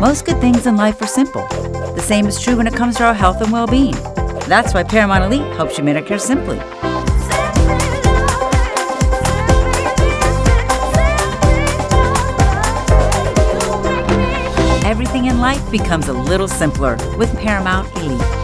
Most good things in life are simple. The same is true when it comes to our health and well being. That's why Paramount Elite helps you medicare simply. Everything in life becomes a little simpler with Paramount Elite.